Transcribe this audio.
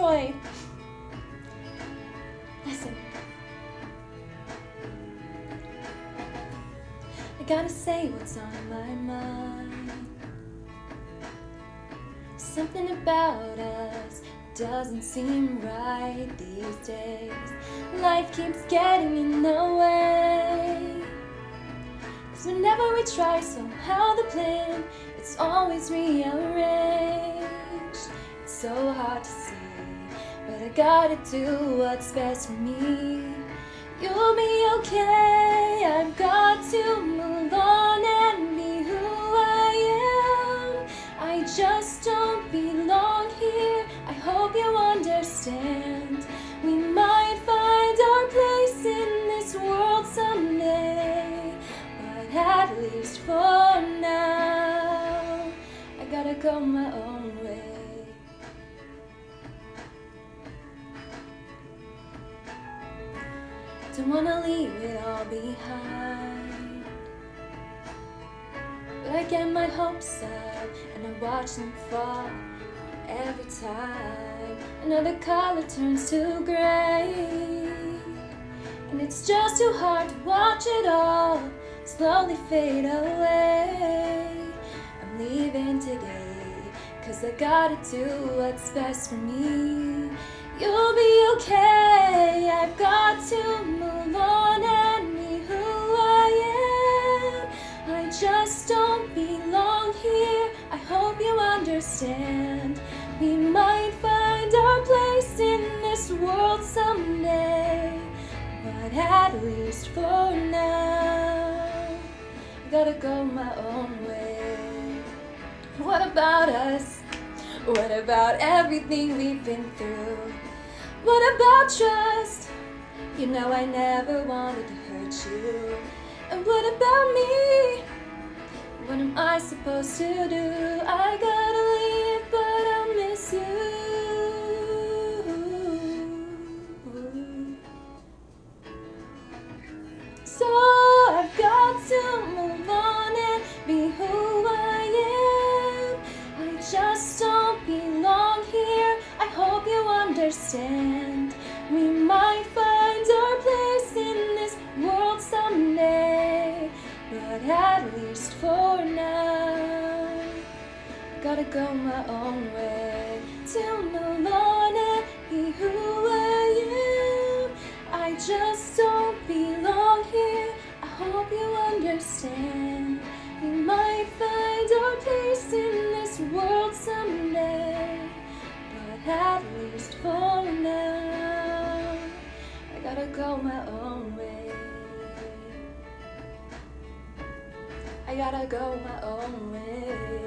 Detroit. Listen. I gotta say what's on my mind. Something about us doesn't seem right these days. Life keeps getting in the way. Cause whenever we try somehow the plan, it's always rearranged. So hard to see, but I gotta do what's best for me. You'll be okay, I've got to move on and be who I am. I just don't belong here, I hope you understand. We might find our place in this world someday, but at least for now, I gotta go my own way. Don't wanna leave it all behind. But I get my hopes up and I watch them fall every time. Another color turns to gray. And it's just too hard to watch it all slowly fade away. I'm leaving today, cause I gotta do what's best for me. You'll be okay, I've got to move on and be who I am. I just don't belong here, I hope you understand. We might find our place in this world someday, but at least for now, I gotta go my own way. What about us? What about everything we've been through? What about trust? You know I never wanted to hurt you. And what about me? What am I supposed to do? I gotta leave, but I'll miss you. So I've got to understand. We might find our place in this world someday, but at least for now, gotta go my own way move on and be who I am. I just don't belong here. I hope you understand. We might find our place in this world someday, go my own way. I gotta go my own way. Go my own way.